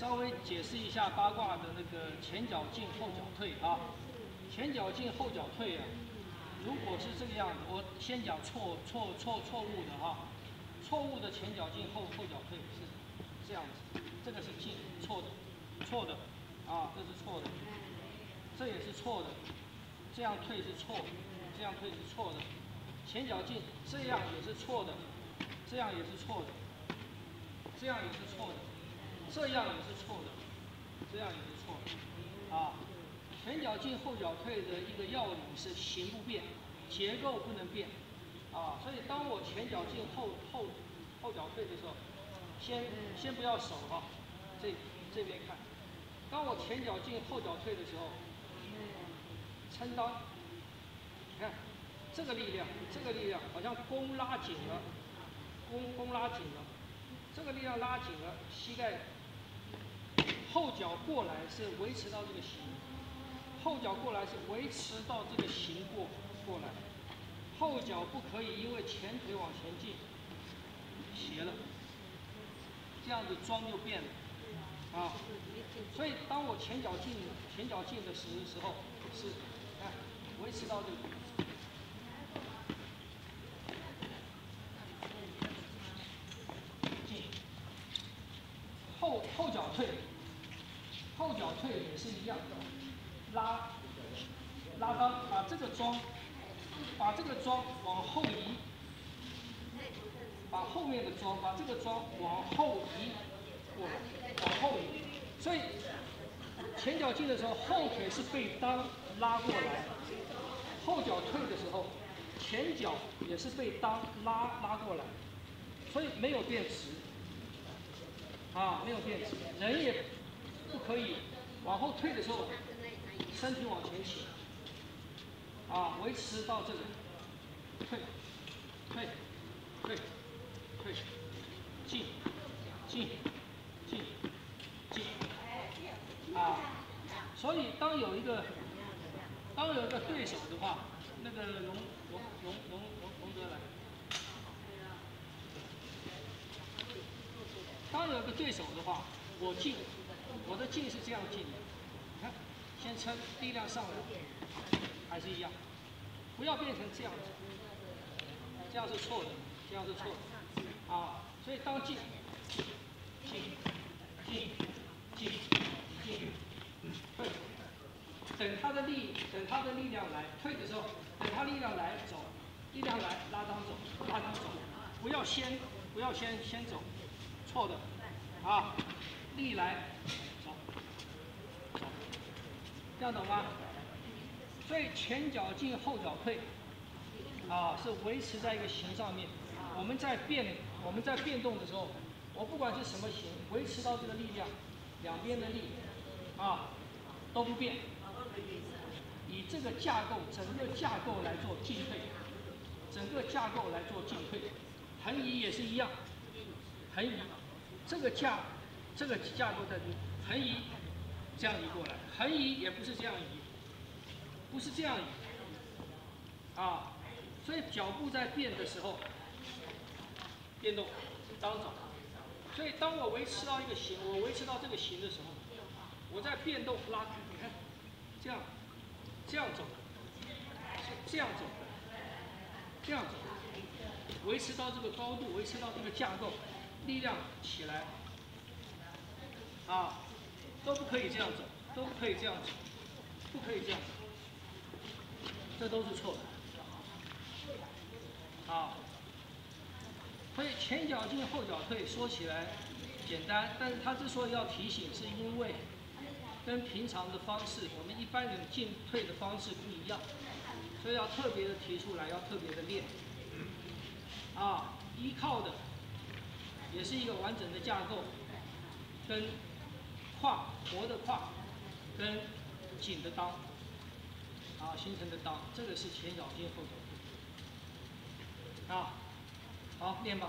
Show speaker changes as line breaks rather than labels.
稍微解释一下八卦的那个前脚进后脚退啊，前脚进后脚退啊，如果是这个样子，我先讲错错错错误的哈，错误的前脚进后后脚退是这样子，这个是进错的，错的啊，这是错的，这也是错的，这样退是错的，这样退是错的，前脚进这样也是错的，这样也是错的。这样也是错的，这样也是错的，这样也是错的，啊，前脚进后脚退的一个要领是形不变，结构不能变，啊，所以当我前脚进后后后脚退的时候，先先不要手啊，这这边看，当我前脚进后脚退的时候，撑裆，你看这个力量，这个力量好像弓拉紧了，弓弓拉紧了。这个力量拉紧了，膝盖后脚过来是维持到这个形，后脚过来是维持到这个形过过来，后脚不可以因为前腿往前进斜了，这样子桩就变了啊。所以当我前脚进前脚进的时时候是，看维持到这个。后后脚退，后脚退也是一样，拉拉裆，把这个桩，把这个桩往后移，把后面的桩，把这个桩往后移过来，往后移。所以前脚进的时候，后腿是被裆拉过来；后脚退的时候，前脚也是被裆拉拉过来，所以没有变直。啊，没有变直，人也不可以往后退的时候，身体往前倾，啊，维持到这里，退，退，退，退，进，进，进，进，啊，所以当有一个，当有一个对手的话，那个龙龙龙龙龙龙哥来。当有一个对手的话，我进，我的进是这样进的，你看，先撑，力量上来，还是一样，不要变成这样子，这样是错的，这样是错的，啊，所以当进，进，进，进，进，退，等他的力，等他的力量来，退的时候，等他力量来走，力量来拉裆走，拉裆走，不要先，不要先先走。错的，啊，力来，这样懂吗？所以前脚进后脚退，啊，是维持在一个形上面。我们在变，我们在变动的时候，我不管是什么形，维持到这个力量，两边的力，啊，都不变。以这个架构，整个架构来做进退，整个架构来做进退，横移也是一样，横移。这个架，这个架构在横移，这样移过来，横移也不是这样移，不是这样移，啊，所以脚步在变的时候，变动，当走，所以当我维持到一个形，我维持到这个形的时候，我在变动拉，你看，这样，这样走，这样走，这样走，维持到这个高度，维持到这个架构。力量起来，啊，都不可以这样走，都不可以这样走，不可以这样走，这都是错的，啊，所以前脚进后脚退，说起来简单，但是他之所以要提醒，是因为跟平常的方式，我们一般人进退的方式不一样，所以要特别的提出来，要特别的练，啊，依靠的。也是一个完整的架构，跟胯活的胯，跟紧的裆，啊形成的裆，这个是前脚尖后脚啊，好练吧。